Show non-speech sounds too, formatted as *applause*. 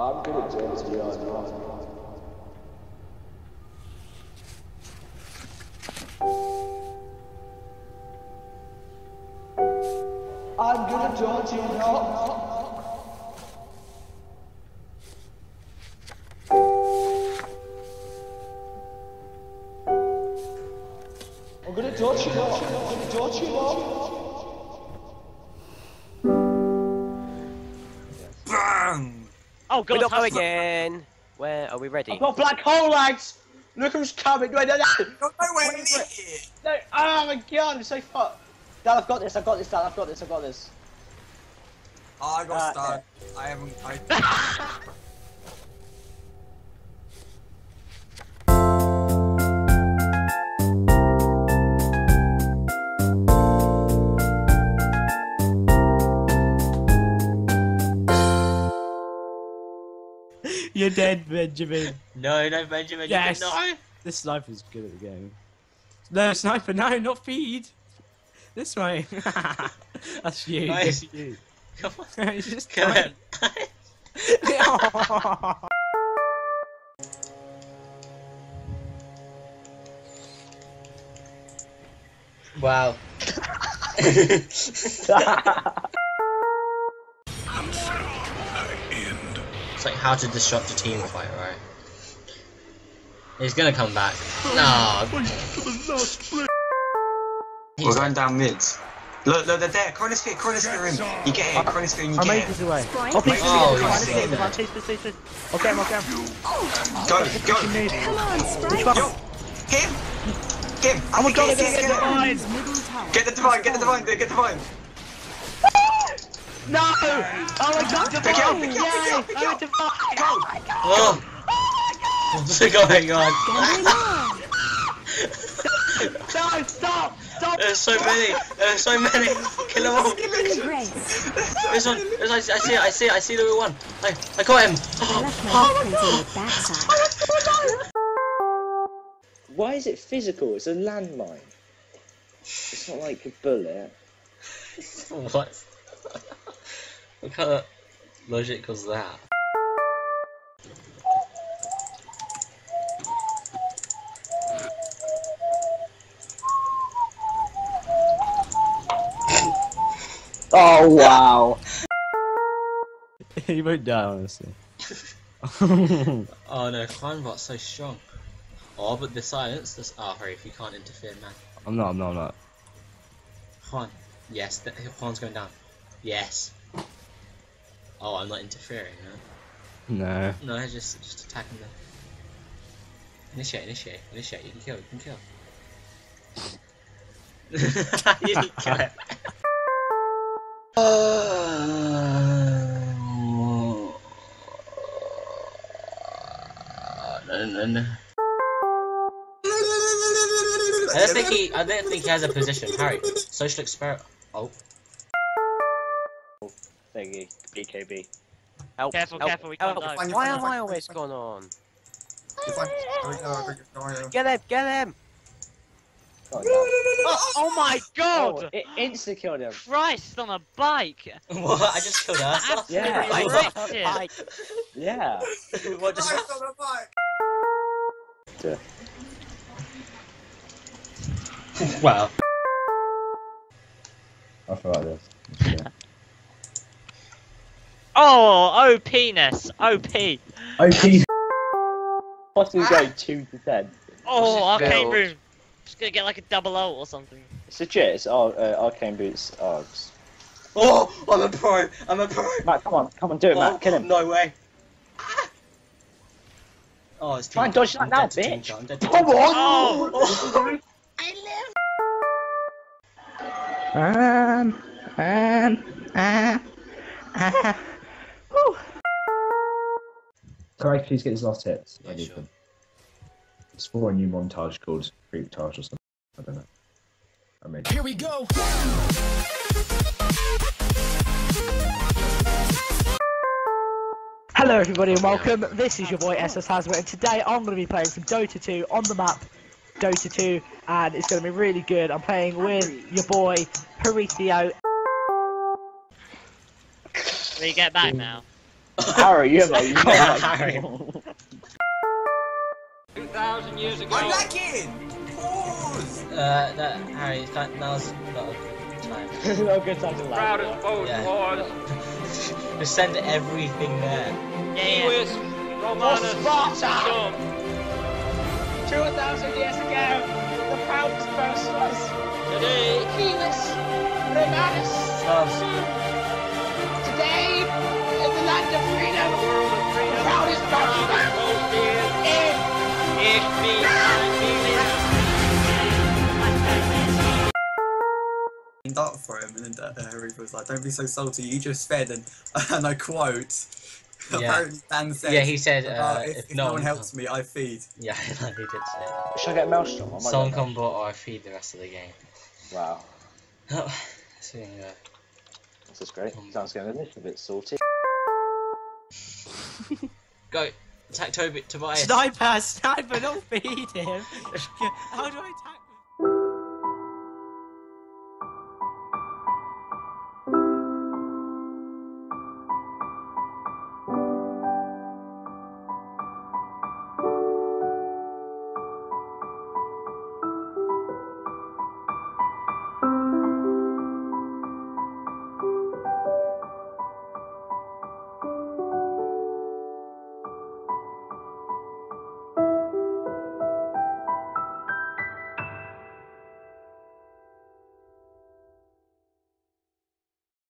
I'm good at dirty, you're. I'm at dirty, you're not. I'm gonna dodge you now. I'm gonna dodge you now. Bang! Oh We god, don't go Hasbro- again. Where are we ready? I've got black hole lads! Look who's coming! Wait, no, no! You're nowhere near it! no. Oh my god, I'm so fucked! Dad, I've got this, I've got this, Dad, I've got this, I've got this. Oh, I got Uh, stuck. I haven't. I... *laughs* You're dead, Benjamin. No, no, Benjamin, Yes. you no! The sniper's good at the game. No, sniper, no, not feed. This way. *laughs* That's you. Nice. That's you. Come on, *laughs* He's just come dying. on. *laughs* wow. It's like how to disrupt a team fight, right? He's gonna come back. No. We're going down mid. Look, look, they're there. Chronosphere, chronosphere in. You get it, chronosphere, and you I'm get eight it. this away. Sprite? Oh, please, Oh, please, you've please, seen please, that. please, please, please, please. Okay, okay. Go, go. Come on, Sprite. Yo, him, him. I think God, get, get get, the get, divine. Get the divine, get the divine, get the divine. No! Oh my god, Pick it up, pick it up, oh, pick it up, oh pick oh. it up. Go. Oh. What's going on? No, stop! Stop! There's so many. There's so many. Kill them all. Grace. There's one. There's, I, I see it. I see it. I see the one. I, I got him. I left my footprint on the backside. Why is it physical? It's a landmine. It's not like a bullet. *laughs* what? What kind of logic was that? Oh wow! *laughs* he won't die, honestly. Oh no, Kleinbot's so strong. Oh, but the silence. This. Oh, ah, hurry! If you can't interfere, man. I'm not, I'm not, I'm not. Juan. Yes, the, Juan's going down. Yes. Oh, I'm not interfering. No, No. I just just attacking them. Initiate, initiate, initiate. You can kill. You can kill. *laughs* you can kill it. no, no, no. I don't think he. I don't think he has a position. Harry, social experiment. Oh, Thingy, BKB. Help, Careful, help, careful, we can't help. die. Fine, Why am I always fine. gone on? Go. Get him, get him! Oh, no. Oh, oh my oh, god! it insta killed him. Christ on a bike! what? I just killed her. Yeah. Absolutely I- wrecked it. Yeah. what just? Nice on the bike. Wow. I feel like this. Oh, oh penis, OP. Okay. What do we go two to ten? Oh, this arcane build? room. Just gonna get like a double ult or something. It's legit. It's ar- uh, arcane boots. Args. Oh, I'm a pro. I'm a pro. Matt, come on, come on, do it, Oh, Matt. Kill him. No way. Oh, it's Try and dodge that now, dead to bitch. Tinker, I'm dead to Come on! Oh, Um, um, uh, uh. Whew. Sorry, please get his last hits. Yeah, I need sure. them. It's for a new montage called Creep Taj or something. I don't know. I mean, Here we go. Hello everybody and welcome, this is your boy SS Hasbro and today I'm going to be playing some Dota 2 on the map Dota 2 and it's going to be really good. I'm playing with your boy Horatio. we get back now. Harry, you know, you Yeah, like, *laughs* Harry. 2,000 years ago. I'm lagging! Pause! Uh, that Harry, that now's not a good time. *laughs* no good time to laugh. Proudest boat Yeah. was *laughs* Just send everything there. Civis Romanus Sum. 2,000 years ago, the proudest person was Today, Venus Romanus. Subs. Today, in the land of freedom, the world of freedom. proudest person Proudest boat is in Ich bin ein Berliner. up for him, and then uh, Harry was like, "Don't be so salty. You just fed." And, *laughs* and I quote. Yeah. Dan said. Yeah, he said, uh, uh, if, if if no no one one helps me, I feed. Yeah, *laughs* he did say that. Should I get Maelstrom? I might Someone get come bot or I feed the rest of the game. Wow, *laughs* so, yeah. this is great. Sounds getting a little bit salty. *laughs* Go, attack Toby, Tobias. Sniper, sniper, don't feed him. How do I attack